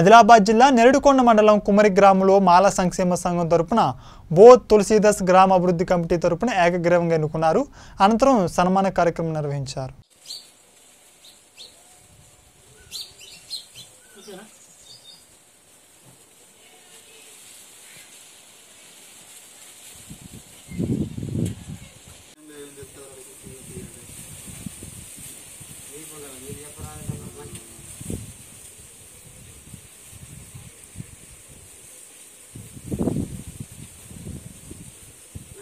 ఆదిలాబాద్ జిల్లా నెరడుకొండ మండలం కుమరి గ్రామంలో మాల సంక్షేమ సంఘం తరపున బో తులసీదాస్ గ్రామ అభివృద్ధి కమిటీ తరపున ఏకగ్రీవంగా ఎన్నుకున్నారు. అనంతరం సన్మాన కార్యక్రమం నిర్వహించారు.